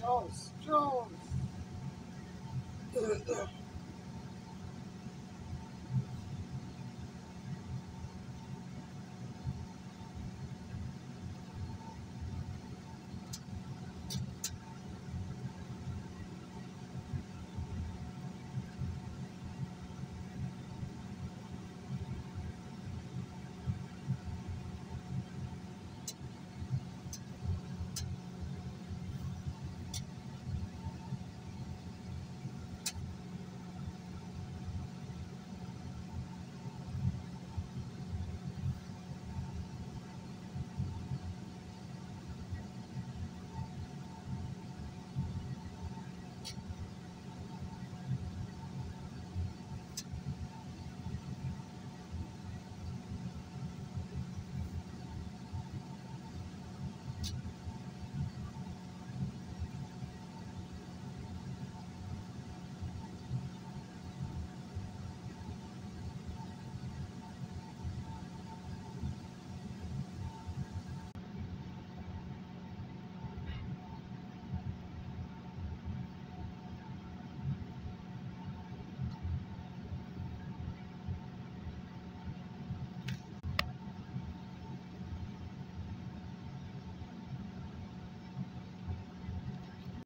Jones, Jones.